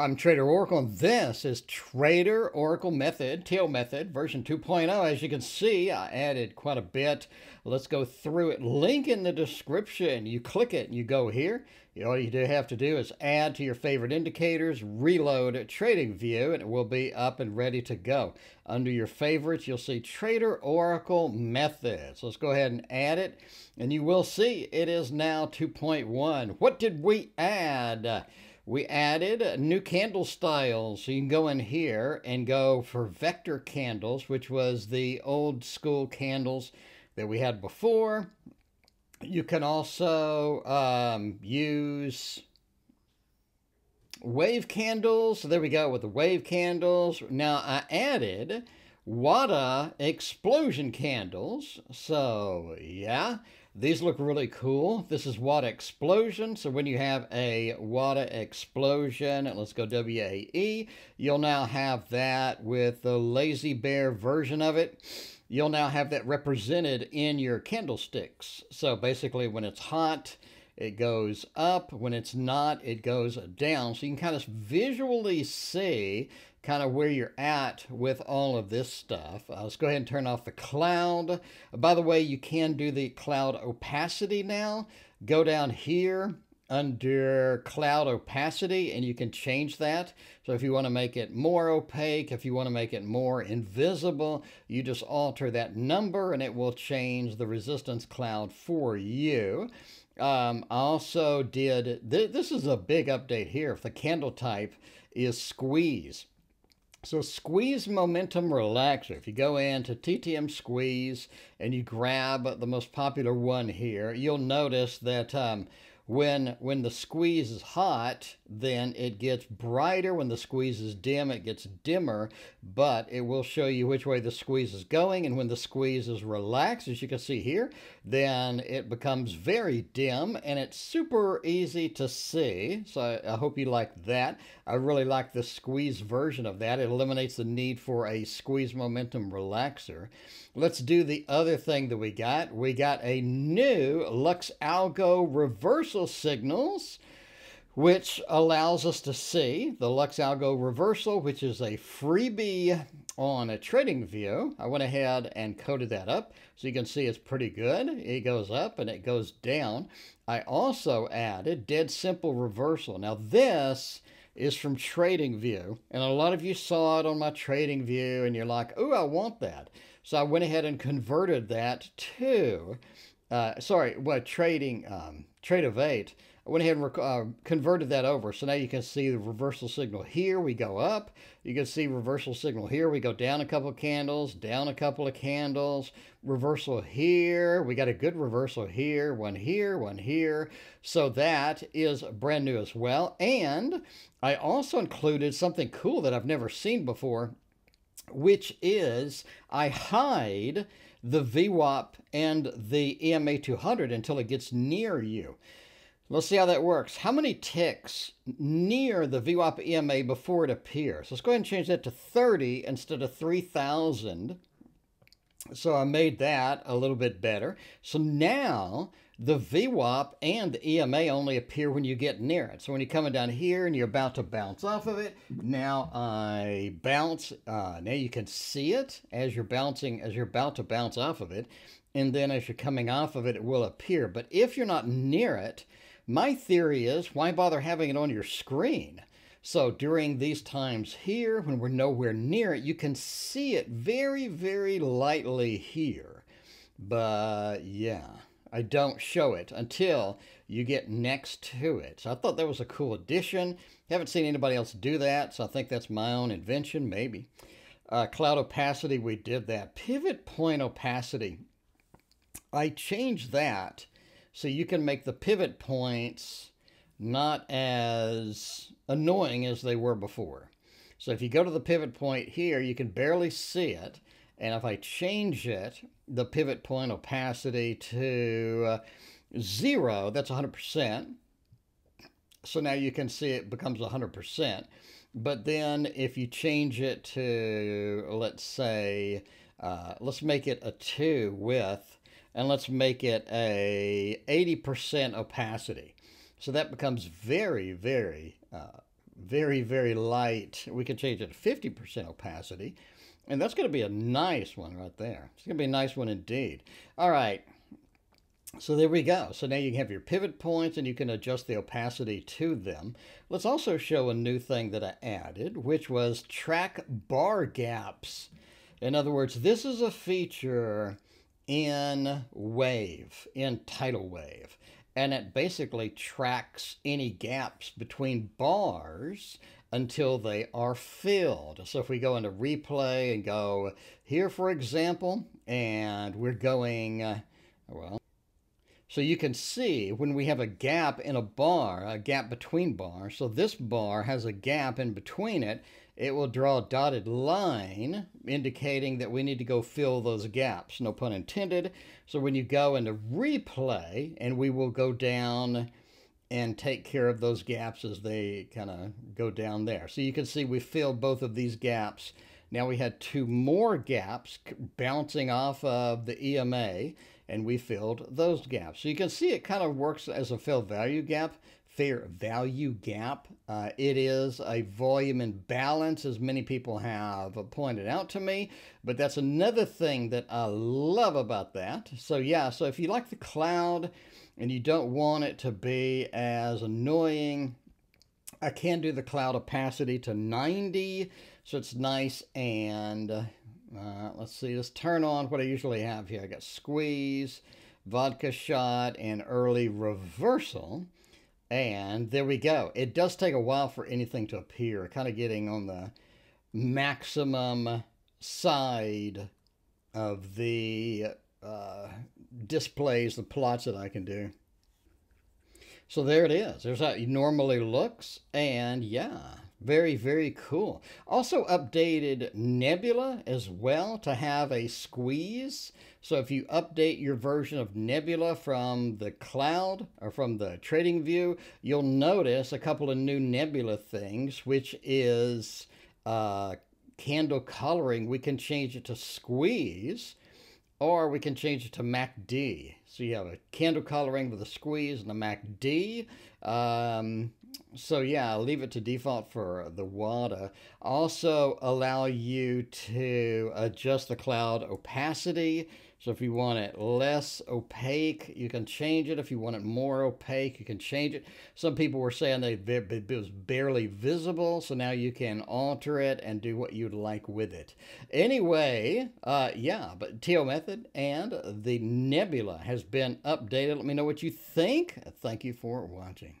I'm TraderOracle, and this is TraderOracle Method, TO Method, version 2.0. As you can see, I added quite a bit. Let's go through it. Link in the description. You click it, and you go here. All you do have to do is add to your favorite indicators, reload TradingView, and it will be up and ready to go. Under your favorites, you'll see TraderOracle Method. So let's go ahead and add it, and you will see it is now 2.1. What did we add? We added new candle styles. So you can go in here and go for vector candles, which was the old school candles that we had before. You can also um, use wave candles. So there we go with the wave candles. Now I added Waddah explosion candles. So yeah, these look really cool. This is Waddah Explosion. So when you have a Waddah Explosion, and let's go WAE, you'll now have that with the LazyBear version of it. You'll now have that represented in your candlesticks. So basically when it's hot, it goes up. When it's not, it goes down. So you can kind of visually see kind of where you're at with all of this stuff. Uh, let's go ahead and turn off the cloud. By the way, you can do the cloud opacity now. Go down here under cloud opacity and you can change that. So if you want to make it more opaque, if you want to make it more invisible, you just alter that number and it will change the resistance cloud for you. Um, I also did, th this is a big update here. If the candle type is squeeze. So squeeze momentum relaxer. If you go into TTM squeeze and you grab the most popular one here, you'll notice that um, when when the squeeze is hot, then it gets brighter. When the squeeze is dim, it gets dimmer, but it will show you which way the squeeze is going. And when the squeeze is relaxed, as you can see here, then it becomes very dim and it's super easy to see. So I, I hope you like that. I really like the squeeze version of that. It eliminates the need for a squeeze momentum relaxer. Let's do the other thing that we got. We got a new Lux Algo reversal signals which allows us to see the LuxAlgo reversal, which is a freebie on a TradingView. I went ahead and coded that up so you can see it's pretty good. It goes up and it goes down. I also added dead simple reversal. Now this is from TradingView, and a lot of you saw it on my TradingView, and you're like, "Oh, I want that." So I went ahead and converted that to, uh, sorry, what trading um, Tradovate I went ahead and uh, converted that over. So now you can see the reversal signal here. We go up. You can see reversal signal here. We go down a couple of candles, down a couple of candles, reversal here. We got a good reversal here, one here, one here. So that is brand new as well. And I also included something cool that I've never seen before, which is I hide the VWAP and the EMA 200 until it gets near you. Let's see how that works. How many ticks near the VWAP EMA before it appears? Let's go ahead and change that to 30 instead of 3,000. So I made that a little bit better. So now the VWAP and the EMA only appear when you get near it. So when you're coming down here and you're about to bounce off of it, now I bounce. Uh, now you can see it as you're bouncing, as you're about to bounce off of it. And then as you're coming off of it, it will appear. But if you're not near it, my theory is why bother having it on your screen? So during these times here, when we're nowhere near it, you can see it very, very lightly here. But yeah, I don't show it until you get next to it. So I thought that was a cool addition. Haven't seen anybody else do that, so I think that's my own invention, maybe. Uh, cloud opacity, we did that. Pivot point opacity, I changed that so you can make the pivot points not as annoying as they were before. So if you go to the pivot point here, you can barely see it. And if I change it, the pivot point opacity to uh, zero, that's 100%. So now you can see it becomes 100%. But then if you change it to, let's say, uh, let's make it a 2 with and let's make it a 80% opacity. So that becomes very, very, uh, very, very light. We can change it to 50% opacity. And that's going to be a nice one right there. It's going to be a nice one indeed. All right. So there we go. So now you have your pivot points and you can adjust the opacity to them. Let's also show a new thing that I added, which was track bar gaps. In other words, this is a feature in Wave, in Tidal Wave, and it basically tracks any gaps between bars until they are filled. So if we go into replay and go here, for example, and we're going, uh, well, so you can see when we have a gap in a bar, a gap between bars, so this bar has a gap in between it, it will draw a dotted line indicating that we need to go fill those gaps, no pun intended. So when you go into replay, and we will go down and take care of those gaps as they kind of go down there. So you can see we filled both of these gaps. Now we had two more gaps bouncing off of the EMA and we filled those gaps. So you can see it kind of works as a fill value gap, fair value gap. Uh, it is a volume imbalance, as many people have pointed out to me, but that's another thing that I love about that. So yeah, so if you like the cloud and you don't want it to be as annoying, I can do the cloud opacity to 90, so it's nice and uh, let's see, let's turn on what I usually have here. I got squeeze, vodka shot, and early reversal. And there we go. It does take a while for anything to appear, kind of getting on the maximum side of the uh, displays, the plots that I can do. So there it is. There's how it normally looks. And yeah, very, very cool. Also updated Nebula as well to have a squeeze. So if you update your version of Nebula from the cloud or from the TradingView, you'll notice a couple of new Nebula things, which is uh, candle coloring. We can change it to squeeze or we can change it to MACD. So you have a candle coloring with a squeeze and a MACD. Um, so yeah, leave it to default for the Waddah. Also allow you to adjust the cloud opacity. So if you want it less opaque, you can change it. If you want it more opaque, you can change it. Some people were saying that it was barely visible, so now you can alter it and do what you'd like with it. Anyway, uh, yeah, but TO method and the Nebula has been updated. Let me know what you think. Thank you for watching.